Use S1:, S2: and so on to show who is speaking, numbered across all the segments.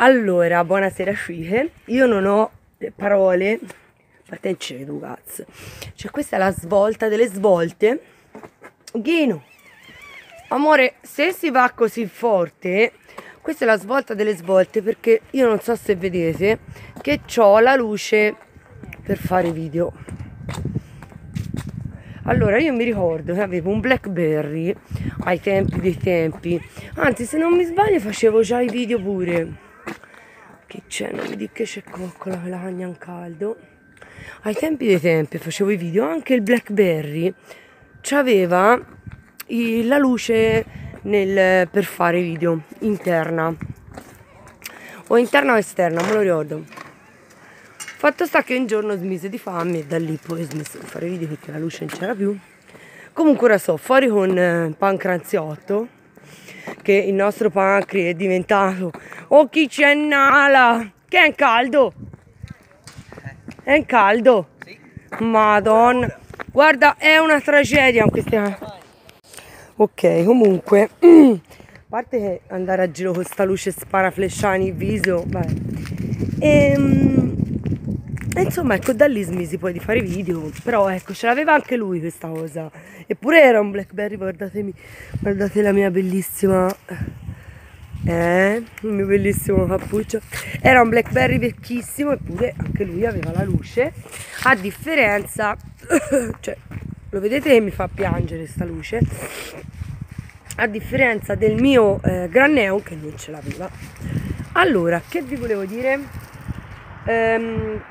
S1: Allora, buonasera sciche. Io non ho parole, partecipe tu cazzo. Cioè, questa è la svolta delle svolte. Ghino. Amore, se si va così forte, questa è la svolta delle svolte perché io non so se vedete che ho la luce per fare video. Allora, io mi ricordo che avevo un Blackberry ai tempi dei tempi. Anzi, se non mi sbaglio, facevo già i video pure che c'è, non mi dica che c'è coccola, la cagna in caldo. Ai tempi dei tempi facevo i video, anche il Blackberry c'aveva la luce nel, per fare video interna o interna o esterna, me lo ricordo. Fatto sta che un giorno smise di fame e da lì poi ho smesso di fare video perché la luce non c'era più. Comunque ora so, fuori con eh, Pancranziotto che il nostro pancri è diventato. Oh chi c'è nala che è in caldo? È in caldo? Madonna. Guarda è una tragedia questa. Ok comunque a parte che andare a giro con questa luce sparaflesciani in viso vai. Ehm, e insomma, ecco, da lì smisi poi di fare video, però ecco, ce l'aveva anche lui questa cosa. Eppure era un Blackberry, guardatemi, guardate la mia bellissima... Eh, il mio bellissimo cappuccio. Era un Blackberry vecchissimo, eppure anche lui aveva la luce. A differenza, cioè, lo vedete che mi fa piangere sta luce? A differenza del mio eh, Neon che non ce l'aveva. Allora, che vi volevo dire? Ehm,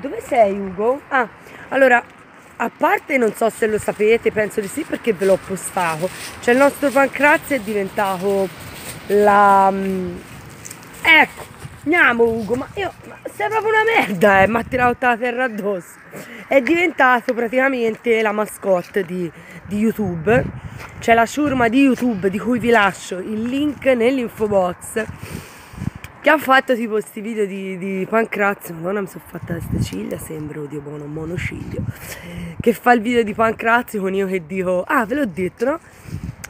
S1: dove sei Ugo? Ah, allora, a parte non so se lo sapete, penso di sì perché ve l'ho postato. Cioè il nostro pancrazio è diventato la... Mm, ecco, andiamo Ugo, ma io... Ma sei proprio una merda, eh, mi ha tirato la terra addosso. È diventato praticamente la mascotte di, di YouTube. C'è la ciurma di YouTube di cui vi lascio il link nell'info box ha fatto tipo questi video di, di Pancrazio madonna mi sono fatta queste ciglia sembro Dio buono monociglio che fa il video di Pancrazio con io che dico ah ve l'ho detto no?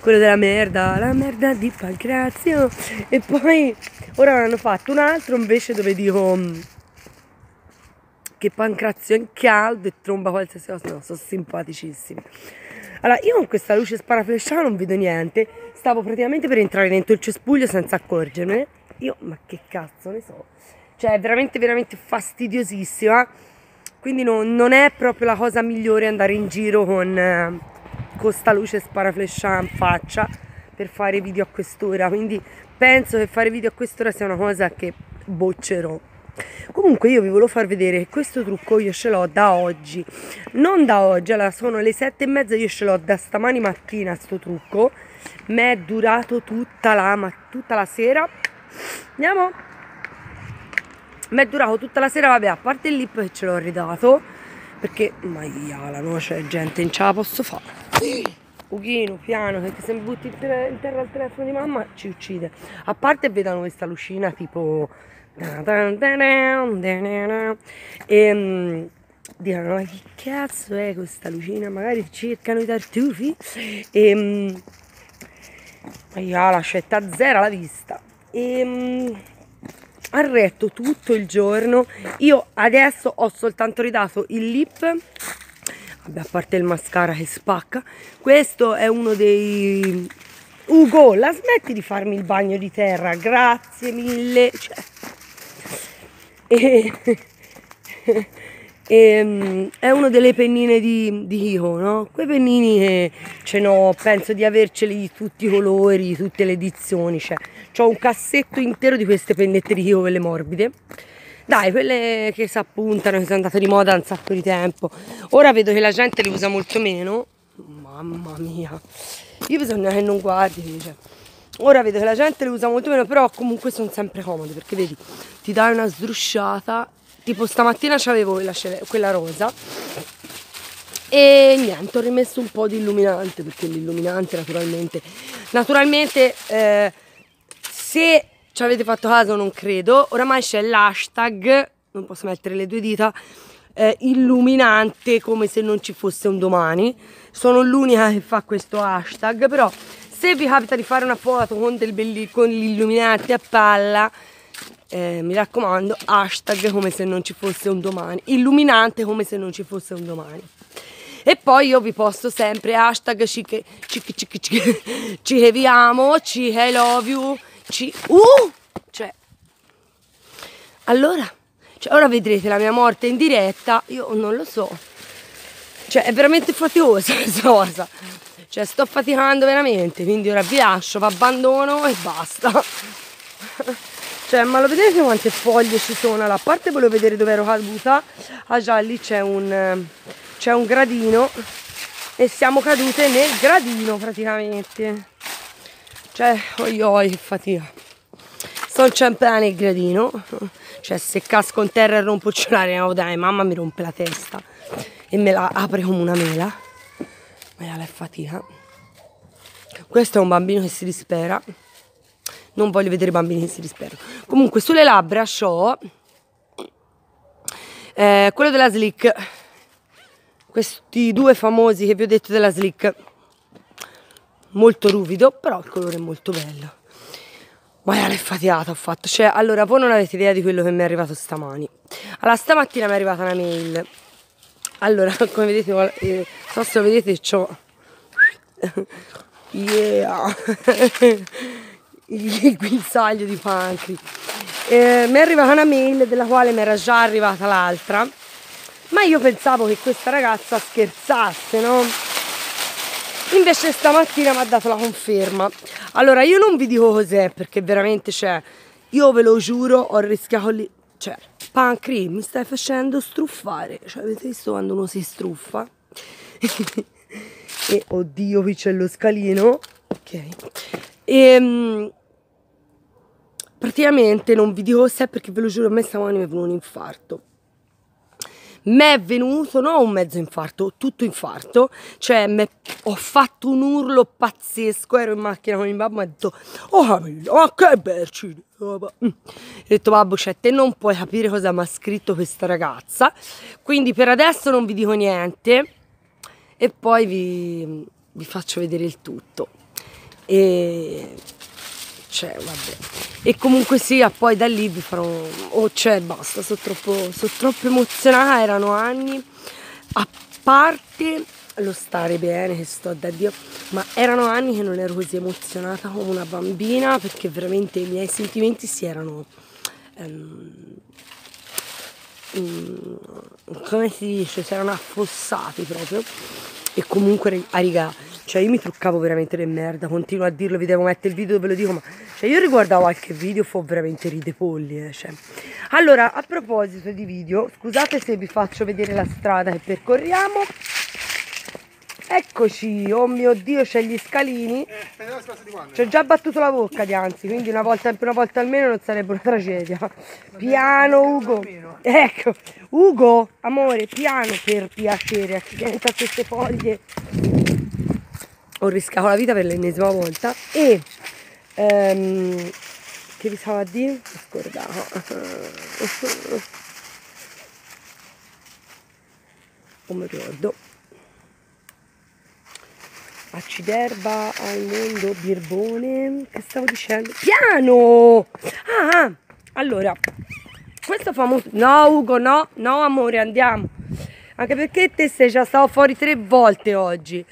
S1: quello della merda la merda di Pancrazio e poi ora hanno fatto un altro invece dove dico mm, che Pancrazio è in caldo e tromba qualsiasi cosa no sono simpaticissimi allora io con questa luce sparaflesciata non vedo niente stavo praticamente per entrare dentro il cespuglio senza accorgermene io, ma che cazzo ne so, cioè è veramente, veramente fastidiosissima. Quindi no, non è proprio la cosa migliore andare in giro con, eh, con sta luce sparaflescia in faccia per fare video a quest'ora. Quindi penso che fare video a quest'ora sia una cosa che boccerò. Comunque io vi volevo far vedere che questo trucco io ce l'ho da oggi, non da oggi, allora sono le sette e mezza, io ce l'ho da stamani mattina sto trucco, mi è durato tutta la, tutta la sera Andiamo? Mi è durato tutta la sera, vabbè, a parte il lip che ce l'ho ridato, perché maiala, no? C'è gente, non ce la posso fare. Pochino, piano, perché se mi butti in terra il telefono di mamma ci uccide. A parte vedono questa lucina tipo... E um, dicono, ma che cazzo è questa lucina? Magari cercano i tartufi. E... Um, maiala, c'è zero la vista e um, arretto tutto il giorno. Io adesso ho soltanto ridato il lip. Vabbè a parte il mascara che spacca. Questo è uno dei Ugo la smetti di farmi il bagno di terra. Grazie mille. Cioè... e e, um, è uno delle pennine di, di Kiko, no? Quei pennini che ce n'ho, penso di averceli di tutti i colori, di tutte le edizioni, cioè ho un cassetto intero di queste pennette di Kiko, quelle morbide. Dai, quelle che si appuntano, che sono andate di moda da un sacco di tempo. Ora vedo che la gente le usa molto meno. Mamma mia. Io bisogna che non guardi, cioè. Ora vedo che la gente le usa molto meno, però comunque sono sempre comode, perché vedi, ti dai una sdrusciata tipo stamattina c'avevo quella, rosa. E niente ho rimesso un po' di illuminante perché l'illuminante naturalmente naturalmente eh, se ci avete fatto caso non credo. Oramai c'è l'hashtag non posso mettere le due dita eh, illuminante come se non ci fosse un domani. Sono l'unica che fa questo hashtag però se vi capita di fare una foto con, con l'illuminante a palla eh, mi raccomando, hashtag come se non ci fosse un domani, illuminante come se non ci fosse un domani. E poi io vi posto sempre hashtag ci che, ci, ci, ci, ci, ci che vi amo, ci che I love you, ci... Uh! Cioè... Allora, cioè, ora vedrete la mia morte in diretta, io non lo so. Cioè, è veramente faticosa questa cosa. Cioè, sto faticando veramente, quindi ora vi lascio, vi abbandono e basta. Cioè, ma lo vedete quante foglie ci sono? Allora, a parte volevo vedere dove ero caduta. Ah già, lì c'è un, c'è un gradino e siamo cadute nel gradino praticamente. Cioè, oi oi, che fatica. Sto sempre nel gradino. Cioè, se casco in terra e rompo il cellulare, no dai, mamma mi rompe la testa e me la apre come una mela. Ma è fatica. Questo è un bambino che si dispera non voglio vedere bambini che si disperano. Comunque sulle labbra ho eh, quello della Slick, questi due famosi che vi ho detto della Slick, molto ruvido, però il colore è molto bello. Ma è fatiata ho fatto, cioè allora voi non avete idea di quello che mi è arrivato stamani. Allora stamattina mi è arrivata una mail, allora come vedete, eh, so se lo vedete, c'ho... yeah! il guinzaglio di Pancri. Eh, mi è arrivata una mail della quale mi era già arrivata l'altra, ma io pensavo che questa ragazza scherzasse, no? Invece stamattina mi ha dato la conferma. Allora io non vi dico cos'è perché veramente cioè, io ve lo giuro, ho rischiato lì, cioè, Pancri mi stai facendo struffare, cioè avete visto quando uno si struffa? e oddio qui c'è lo scalino, ok. E, ehm, praticamente non vi dico se perché ve lo giuro a me stamattina mi è venuto un infarto. Mi è venuto non un mezzo infarto, tutto infarto, cioè ho fatto un urlo pazzesco, ero in macchina con il babbo e ho detto oh Camilla, ma che berci? Ho detto babbo cioè te non puoi capire cosa mi ha scritto questa ragazza. Quindi per adesso non vi dico niente e poi vi, vi faccio vedere il tutto. E cioè vabbè. E comunque sia poi da lì vi farò oh cioè basta sono troppo, sono troppo emozionata erano anni. A parte lo stare bene che sto da Dio ma erano anni che non ero così emozionata come una bambina perché veramente i miei sentimenti si erano um, um, come si dice si erano affossati proprio. E comunque a riga cioè io mi truccavo veramente le merda, continuo a dirlo, vi devo mettere il video dove lo dico, ma cioè io riguardavo qualche video fo veramente ride polli. Eh, cioè. Allora, a proposito di video, scusate se vi faccio vedere la strada che percorriamo. Eccoci, oh mio dio, c'è gli scalini. Ci ho già battuto la bocca di anzi, quindi una volta, una volta almeno non sarebbe una tragedia. Piano Ugo. Ecco, Ugo, amore, piano per piacere, accidenta queste foglie ho rischiato la vita per l'ennesima volta e ehm, che vi stavo a dire? Ho scordato non mi ricordo. Acciderba al mondo birbone che stavo dicendo. Piano! Ah, ah. Allora questo famoso no Ugo no no amore andiamo. Anche perché te sei già stato fuori tre volte oggi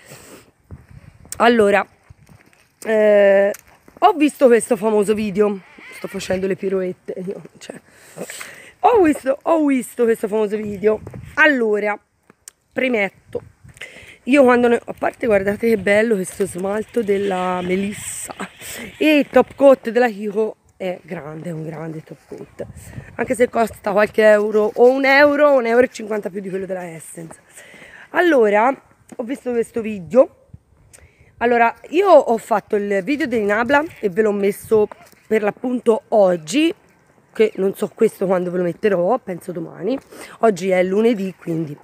S1: allora eh, ho visto questo famoso video. Sto facendo le piroette io, cioè. ho, visto, ho visto questo famoso video. Allora premetto io quando ne, a parte guardate che bello questo smalto della Melissa e il top coat della Kiko è grande, è un grande top coat. Anche se costa qualche euro o un euro un euro e 50 più di quello della Essence. Allora ho visto questo video allora, io ho fatto il video di Nabla e ve l'ho messo per l'appunto oggi, che non so questo quando ve lo metterò, penso domani. Oggi è lunedì, quindi.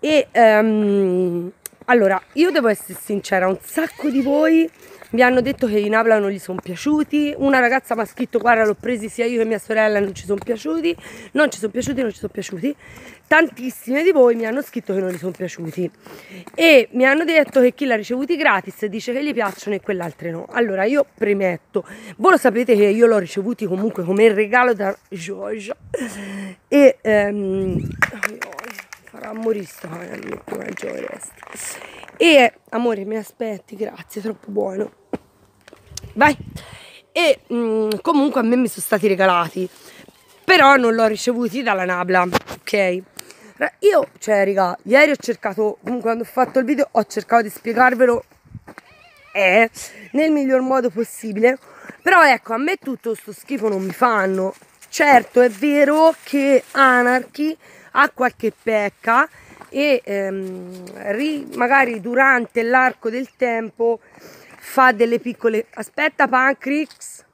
S1: E um, allora, io devo essere sincera, un sacco di voi mi hanno detto che in aula non gli sono piaciuti, una ragazza mi ha scritto guarda l'ho presi sia io che mia sorella non ci sono piaciuti, non ci sono piaciuti, non ci sono piaciuti, tantissime di voi mi hanno scritto che non gli sono piaciuti. E mi hanno detto che chi l'ha ricevuti gratis dice che gli piacciono e quell'altre no. Allora io premetto, voi lo sapete che io l'ho ricevuti comunque come regalo da Giorgia e ehm, farà morire sta prima Giorgia e amore mi aspetti grazie troppo buono. Vai. E mh, mm, comunque a me mi sono stati regalati però non l'ho ricevuti dalla Nabla ok? Io cioè raga ieri ho cercato comunque quando ho fatto il video ho cercato di spiegarvelo eh, nel miglior modo possibile. Però ecco a me tutto sto schifo non mi fanno certo è vero che Anarchy ha qualche pecca e ehm, ri, magari durante l'arco del tempo fa delle piccole aspetta Pancrix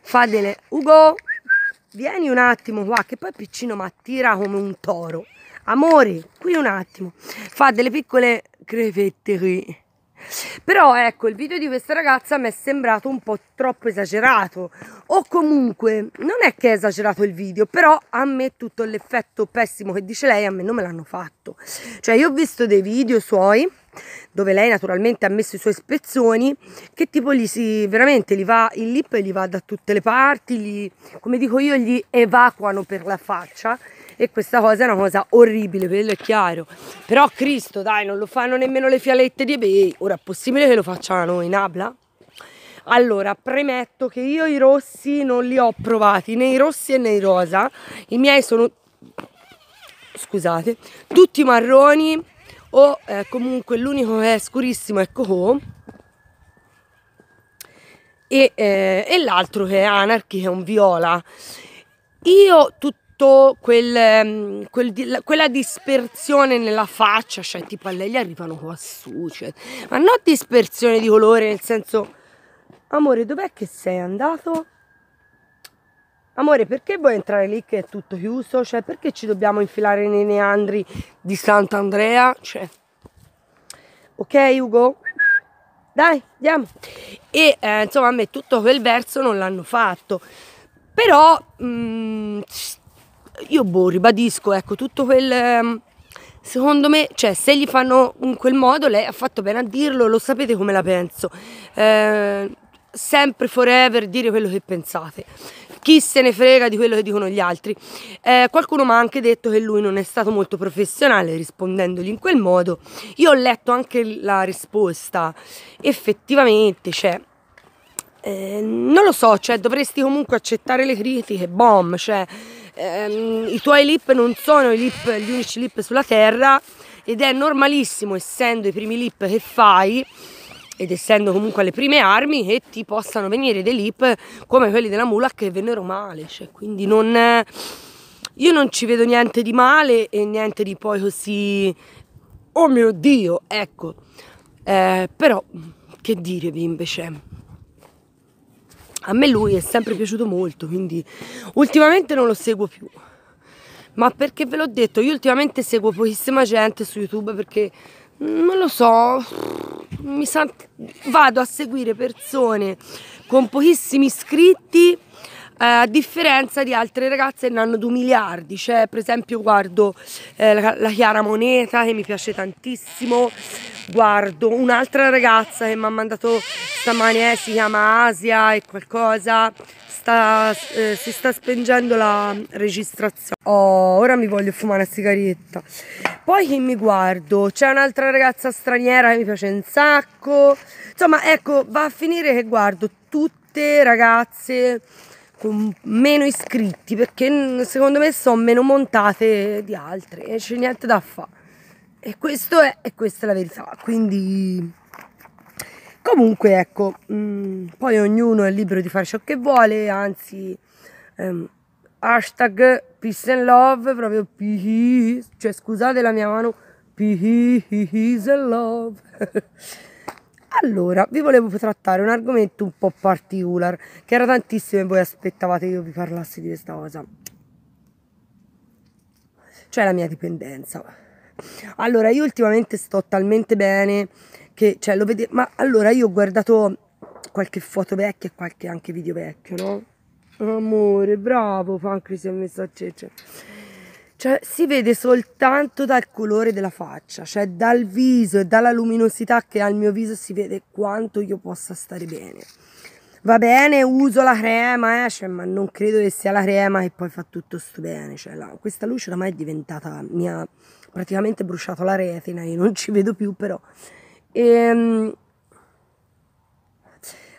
S1: fa delle Ugo vieni un attimo qua che poi piccino ma tira come un toro. Amore qui un attimo. Fa delle piccole crevette qui però ecco il video di questa ragazza mi è sembrato un po' troppo esagerato. O comunque non è che è esagerato il video però a me tutto l'effetto pessimo che dice lei a me non me l'hanno fatto. Cioè io ho visto dei video suoi dove lei naturalmente ha messo i suoi spezzoni che tipo gli si veramente gli va il lip e gli va da tutte le parti gli, come dico io gli evacuano per la faccia e questa cosa è una cosa orribile, quello è chiaro. Però Cristo, dai, non lo fanno nemmeno le fialette di eBay. Ora è possibile che lo facciano in Abla? Allora, premetto che io i rossi non li ho provati, né i rossi né i rosa. I miei sono, scusate, tutti marroni o eh, comunque l'unico che è scurissimo è Coco e, eh, e l'altro che è Anarchy, che è un viola. Io tutti tutto quel, ehm, quel, quella dispersione nella faccia, cioè tipo a lei gli arrivano qua su, cioè, ma non dispersione di colore nel senso, amore dov'è che sei andato? Amore perché vuoi entrare lì che è tutto chiuso? Cioè perché ci dobbiamo infilare nei neandri di Sant'Andrea? Cioè, ok Ugo? Dai, andiamo. E eh, insomma a me tutto quel verso non l'hanno fatto. Però mh, mm, io boh, ribadisco, ecco, tutto quel... Ehm, secondo me, cioè, se gli fanno in quel modo, lei ha fatto bene a dirlo, lo sapete come la penso. Eh, sempre forever dire quello che pensate. Chi se ne frega di quello che dicono gli altri. Eh, qualcuno mi ha anche detto che lui non è stato molto professionale rispondendogli in quel modo. Io ho letto anche la risposta. Effettivamente, cioè, eh, non lo so, cioè, dovresti comunque accettare le critiche, bom, cioè ehm, i tuoi lip non sono lip, gli unici lip sulla terra ed è normalissimo essendo i primi lip che fai ed essendo comunque le prime armi che ti possano venire dei lip come quelli della Mula che vennero male cioè, quindi non io non ci vedo niente di male e niente di poi così oh mio dio ecco. Eh, però che direvi invece a me lui è sempre piaciuto molto, quindi ultimamente non lo seguo più. Ma perché ve l'ho detto, io ultimamente seguo pochissima gente su YouTube perché non lo so, vado a seguire persone con pochissimi iscritti eh, a differenza di altre ragazze che ne hanno 2 miliardi, cioè per esempio guardo eh, la, la, Chiara Moneta che mi piace tantissimo, guardo un'altra ragazza che mi ha mandato stamane, eh, si chiama Asia e qualcosa, sta, eh, si sta spengendo la registrazione. Oh, ora mi voglio fumare una sigaretta. Poi che mi guardo, c'è un'altra ragazza straniera che mi piace un sacco, insomma ecco va a finire che guardo tutte ragazze con meno iscritti perché secondo me sono meno montate di altre e c'è niente da fare e questo è e questa è la verità quindi comunque ecco mh, mm, poi ognuno è libero di fare ciò che vuole anzi ehm, hashtag peace and love proprio peace cioè scusate la mia mano peace and love Allora, vi volevo trattare un argomento un po' particolare, che era tantissimo e voi aspettavate che io vi parlassi di questa cosa. Cioè la mia dipendenza. Allora, io ultimamente sto talmente bene che, cioè, lo vede, ma allora io ho guardato qualche foto vecchia e qualche anche video vecchio, no? Amore, bravo, Pancri si è messo a cece. Cioè, si vede soltanto dal colore della faccia, cioè dal viso e dalla luminosità che ha il mio viso si vede quanto io possa stare bene. Va bene, uso la crema, eh, cioè, ma non credo che sia la crema e poi fa tutto sto bene. Cioè, la, questa luce ormai è diventata, mi ha praticamente bruciato la retina, io non ci vedo più però. Ehm,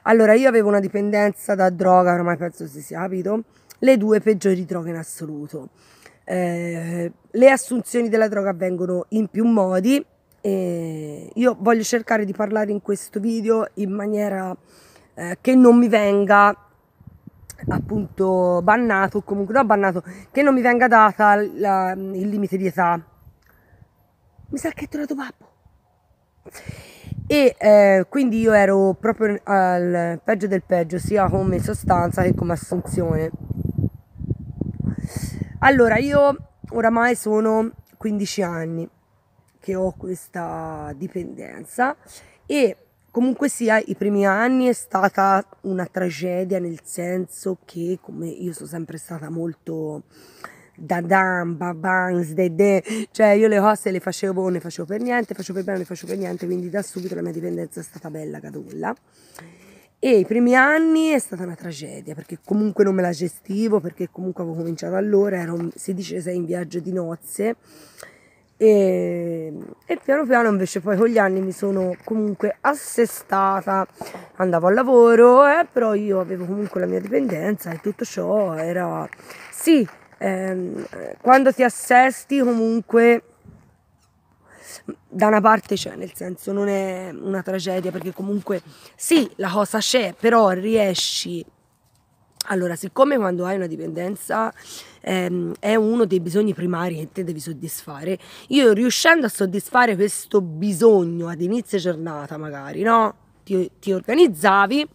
S1: allora, io avevo una dipendenza da droga, ormai penso si sia capito, le due peggiori droghe in assoluto. Eh, le assunzioni della droga avvengono in più modi. E io voglio cercare di parlare in questo video in maniera eh, che non mi venga appunto bannato o comunque no bannato che non mi venga data la, il limite di età. Mi sa che è tornato pappo e eh, quindi io ero proprio al peggio del peggio sia come sostanza che come assunzione allora io oramai sono 15 anni che ho questa dipendenza e comunque sia i primi anni è stata una tragedia nel senso che come io sono sempre stata molto da dam, babans, de de, cioè io le cose le facevo, ne facevo per niente, facevo per bene, ne facevo per niente, quindi da subito la mia dipendenza è stata bella cadulla. E i primi anni è stata una tragedia perché comunque non me la gestivo, perché comunque avevo cominciato allora, ero, si dice sei in viaggio di nozze. E, e, piano piano invece poi con gli anni mi sono comunque assestata, andavo al lavoro, eh, però io avevo comunque la mia dipendenza e tutto ciò era sì ehm, quando ti assesti comunque da una parte c'è, nel senso non è una tragedia perché comunque sì, la cosa c'è, però riesci allora, siccome quando hai una dipendenza ehm, è uno dei bisogni primari che te devi soddisfare, io riuscendo a soddisfare questo bisogno ad inizio giornata magari, no? Ti, ti organizzavi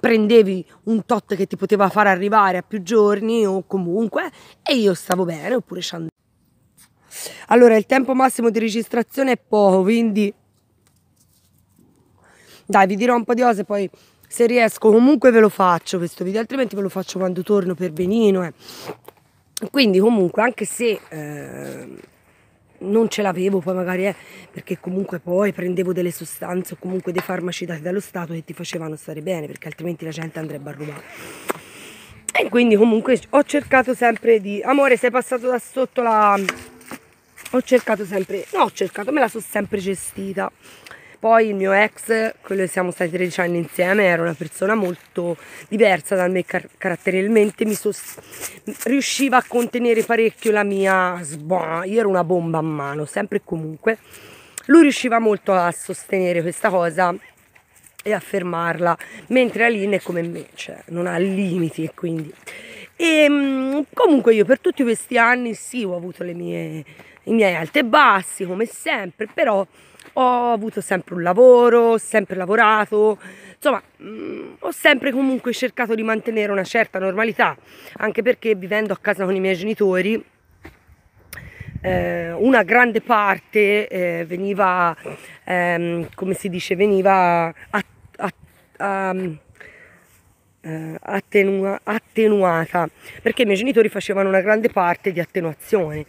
S1: prendevi un tot che ti poteva far arrivare a più giorni o comunque e io stavo bene oppure ci andavo. Allora il tempo massimo di registrazione è poco quindi dai vi dirò un po' di cose poi se riesco comunque ve lo faccio questo video altrimenti ve lo faccio quando torno per benino eh. quindi comunque anche se eh, non ce l'avevo poi magari è perché comunque poi prendevo delle sostanze o comunque dei farmaci dati dallo Stato che ti facevano stare bene perché altrimenti la gente andrebbe a rubare e quindi comunque ho cercato sempre di amore sei passato da sotto la ho cercato sempre no ho cercato me la sono sempre gestita poi il mio ex, quello che siamo stati 13 anni insieme, era una persona molto diversa da me car- caratterialmente, mi riusciva a contenere parecchio la mia sbona, io ero una bomba a mano, sempre e comunque. Lui riusciva molto a sostenere questa cosa e a fermarla, mentre Aline è come me, cioè non ha limiti e quindi... E ehm, comunque io per tutti questi anni sì ho avuto mie, i miei alti e bassi come sempre, però ho avuto sempre un lavoro, ho sempre lavorato, insomma mh, mm, ho sempre comunque cercato di mantenere una certa normalità, anche perché vivendo a casa con i miei genitori eh, una grande parte eh, veniva, ehm, come si dice, veniva a, a, a, eh, attenua, attenuata, perché i miei genitori facevano una grande parte di attenuazione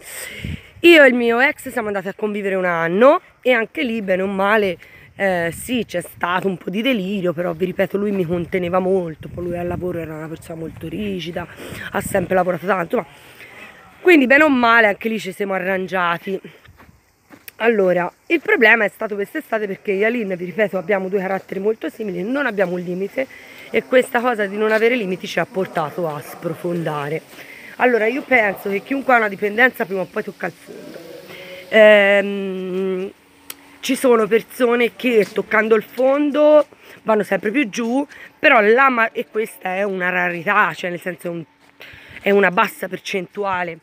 S1: io e il mio ex siamo andati a convivere un anno e anche lì, bene o male, eh, sì, c'è stato un po' di delirio, però vi ripeto, lui mi conteneva molto, poi lui al lavoro era una persona molto rigida, ha sempre lavorato tanto, ma... quindi bene o male anche lì ci siamo arrangiati. Allora, il problema è stato quest'estate perché io e Aline, vi ripeto, abbiamo due caratteri molto simili, non abbiamo un limite e questa cosa di non avere limiti ci ha portato a sprofondare. Allora io penso che chiunque ha una dipendenza prima o poi tocca il fondo. Ehm, ci sono persone che toccando il fondo vanno sempre più giù, però la, e questa è una rarità, cioè nel senso è, un, è una bassa percentuale.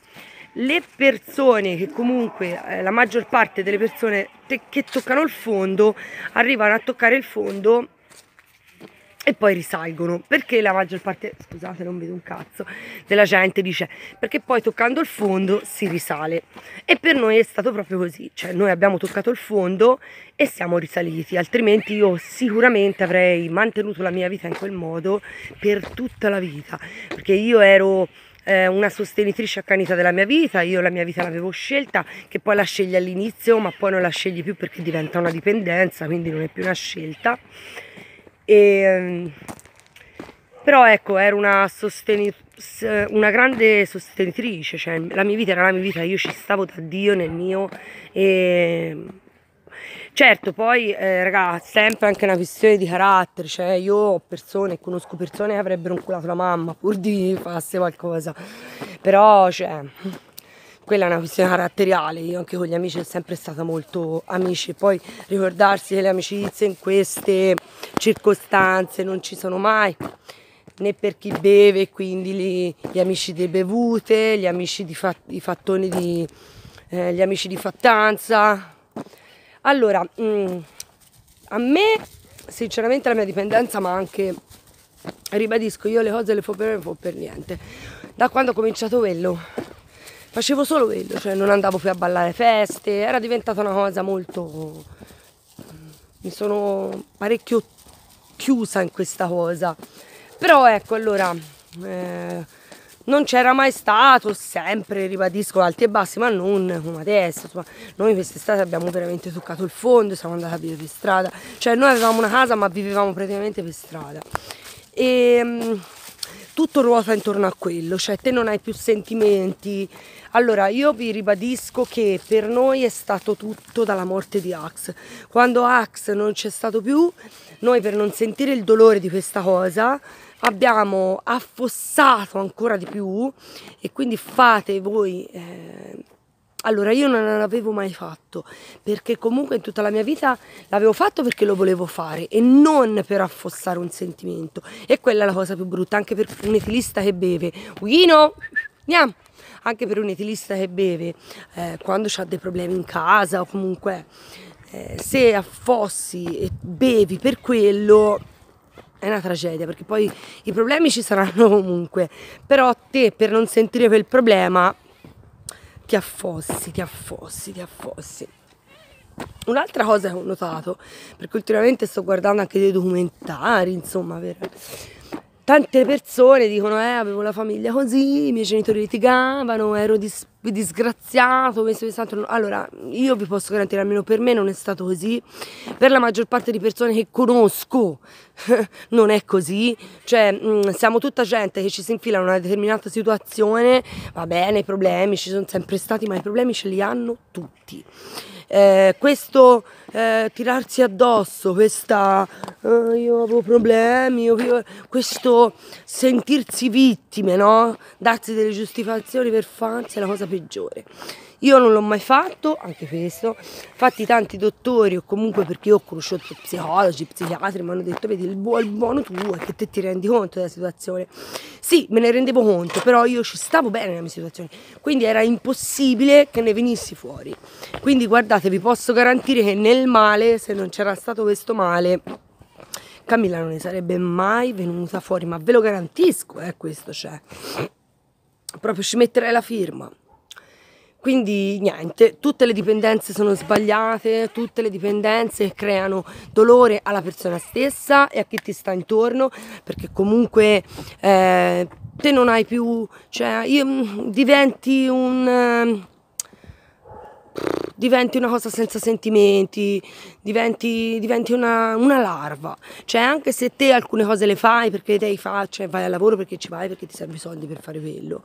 S1: Le persone che comunque, eh, la maggior parte delle persone che toccano il fondo, arrivano a toccare il fondo e poi risalgono perché la maggior parte, scusate non vedo un cazzo, della gente dice perché poi toccando il fondo si risale e per noi è stato proprio così, cioè noi abbiamo toccato il fondo e siamo risaliti, altrimenti io sicuramente avrei mantenuto la mia vita in quel modo per tutta la vita, perché io ero eh, una sostenitrice accanita della mia vita, io la mia vita l'avevo scelta, che poi la scegli all'inizio, ma poi non la scegli più perché diventa una dipendenza, quindi non è più una scelta. E, ehm, però ecco, ero una, una grande sostenitrice, cioè la mia vita era la mia vita, io ci stavo da Dio nel mio e certo poi eh, raga sempre anche una questione di carattere cioè io ho persone conosco persone che avrebbero inculato la mamma pur di farsi qualcosa però cioè quella è una questione caratteriale, io anche con gli amici sono sempre stata molto amici, poi ricordarsi che le amicizie in queste circostanze non ci sono mai, né per chi beve, quindi gli, gli amici di bevute, gli amici di, di fattoni di, eh, gli amici di fattanza. Allora, mh, mm, a me sinceramente la mia dipendenza, ma anche, ribadisco, io le cose le fo per, le fo per niente. Da quando ho cominciato quello, facevo solo quello, cioè non andavo più a ballare feste, era diventata una cosa molto... mi sono parecchio chiusa in questa cosa. Però ecco, allora, eh, non c'era mai stato, sempre, ribadisco, alti e bassi, ma non come adesso. Insomma, noi quest'estate abbiamo veramente toccato il fondo, siamo andati a vivere per strada. Cioè noi avevamo una casa ma vivevamo praticamente per strada. E ehm, tutto ruota intorno a quello, cioè te non hai più sentimenti. Allora io vi ribadisco che per noi è stato tutto dalla morte di Ax. Quando Ax non c'è stato più, noi per non sentire il dolore di questa cosa abbiamo affossato ancora di più e quindi fate voi eh, allora io non l'avevo mai fatto perché comunque in tutta la mia vita l'avevo fatto perché lo volevo fare e non per affossare un sentimento. E quella è la cosa più brutta, anche per un etilista che beve. Ughino, andiamo! Anche per un etilista che beve eh, quando ha dei problemi in casa o comunque eh, se affossi e bevi per quello è una tragedia perché poi i problemi ci saranno comunque, però te per non sentire quel problema ti affossi, ti affossi, ti affossi. Un'altra cosa che ho notato, perché ultimamente sto guardando anche dei documentari, insomma, vero? Tante persone dicono eh avevo la famiglia così, i miei genitori litigavano, ero dis- disgraziato, questo, questo, allora io vi posso garantire almeno per me non è stato così, per la maggior parte di persone che conosco non è così, cioè mm, siamo tutta gente che ci si infila in una determinata situazione, va bene i problemi ci sono sempre stati ma i problemi ce li hanno tutti. Eh, questo eh, tirarsi addosso, questa eh, io avevo problemi, io, io, questo sentirsi vittime, no? darsi delle giustificazioni per farsi è la cosa peggiore. Io non l'ho mai fatto, anche questo, infatti tanti dottori o comunque perché ho conosciuto psicologi, psichiatri mi hanno detto vedi il, bu- il buono tuo è che te ti rendi conto della situazione. Sì, me ne rendevo conto, però io ci stavo bene nella mia situazione, quindi era impossibile che ne venissi fuori. Quindi guardate, vi posso garantire che nel male, se non c'era stato questo male, Camilla non ne sarebbe mai venuta fuori, ma ve lo garantisco, eh, questo c'è. Proprio ci metterei la firma. Quindi niente, tutte le dipendenze sono sbagliate, tutte le dipendenze creano dolore alla persona stessa e a chi ti sta intorno, perché comunque eh, te non hai più, cioè io, mm, diventi un... Diventi una cosa senza sentimenti, diventi, diventi una, una, larva. Cioè, anche se te alcune cose le fai perché te fai, cioè vai al lavoro perché ci vai, perché ti serve i soldi per fare quello,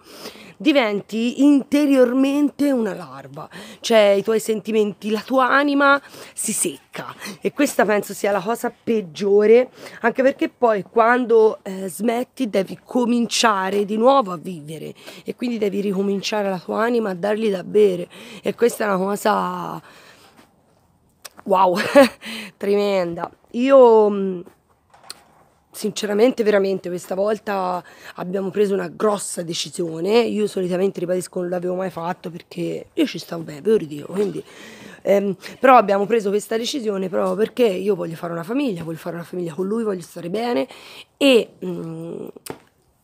S1: diventi interiormente una larva. Cioè, i tuoi sentimenti, la tua anima si secca. E questa penso sia la cosa peggiore, anche perché poi quando eh, smetti devi cominciare di nuovo a vivere e quindi devi ricominciare la tua anima a dargli da bere. E questa è una cosa wow, tremenda. Io mm, sinceramente, veramente, questa volta abbiamo preso una grossa decisione. Io solitamente, ribadisco, non l'avevo mai fatto perché io ci stavo bene, ve lo quindi ehm, però abbiamo preso questa decisione proprio perché io voglio fare una famiglia, voglio fare una famiglia con lui, voglio stare bene e mh, mm,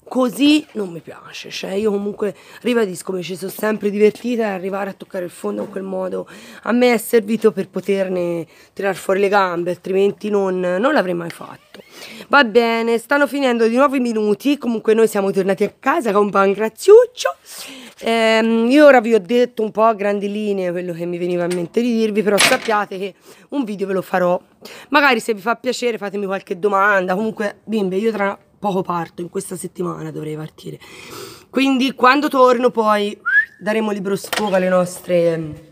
S1: così non mi piace, cioè io comunque ribadisco, mi ci sono sempre divertita e arrivare a toccare il fondo in quel modo. A me è servito per poterne tirare fuori le gambe, altrimenti non, non l'avrei mai fatto. Va bene, stanno finendo di nuovo i minuti, comunque noi siamo tornati a casa con Pancraziuccio, ehm, io ora vi ho detto un po' a grandi linee quello che mi veniva in mente di dirvi, però sappiate che un video ve lo farò, magari se vi fa piacere fatemi qualche domanda, comunque bimbe io tra poco parto, in questa settimana dovrei partire. Quindi quando torno poi daremo libero sfogo alle nostre,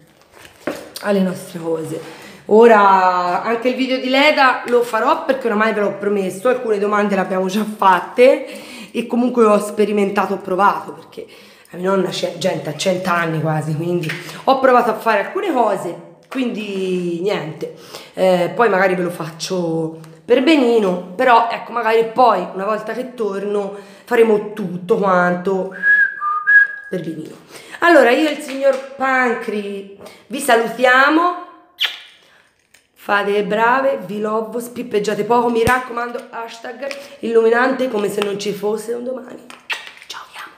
S1: alle nostre cose. Ora anche il video di Leda lo farò perché oramai ve l'ho promesso, alcune domande le abbiamo già fatte e comunque ho sperimentato, ho provato perché la mia nonna c'è gente a 100 anni quasi, quindi ho provato a fare alcune cose, quindi niente, eh, poi magari ve lo faccio per benino, però ecco magari poi una volta che torno faremo tutto quanto per benino. Allora io e il signor Pancri vi salutiamo, fate brave, vi lovo, spippeggiate poco, mi raccomando hashtag illuminante come se non ci fosse un domani. Ciao, amo.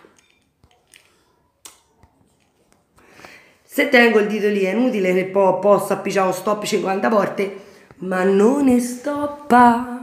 S1: Se tengo il dito lì è inutile che poi possa appicciare stop 50 volte ma non ne stoppa